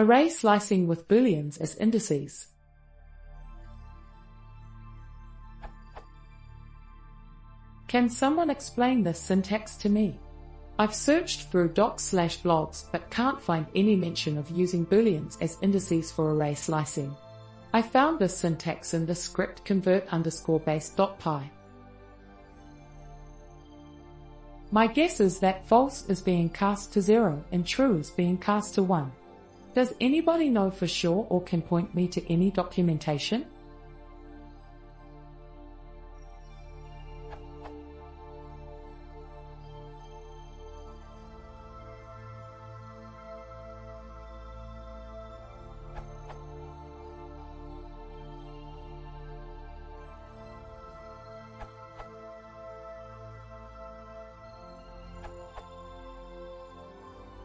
Array slicing with booleans as indices. Can someone explain this syntax to me? I've searched through docs slash blogs but can't find any mention of using booleans as indices for array slicing. I found this syntax in the script convert underscore base.py. My guess is that false is being cast to 0 and true is being cast to 1. Does anybody know for sure or can point me to any documentation?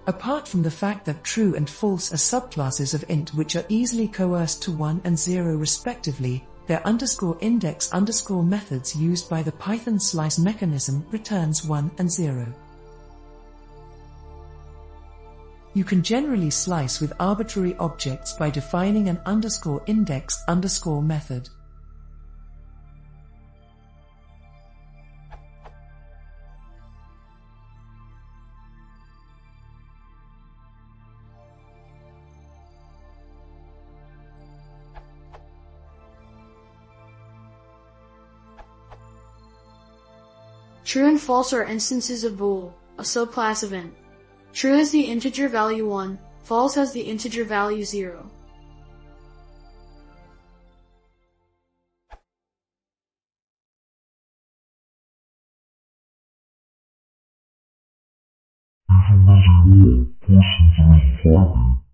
Apart from the fact that true and false are subclasses of int which are easily coerced to 1 and 0 respectively, their underscore index underscore methods used by the Python slice mechanism returns 1 and 0. You can generally slice with arbitrary objects by defining an underscore index underscore method. True and false are instances of bool, a subclass of int. True has the integer value 1, false has the integer value 0. Even as a rule, portions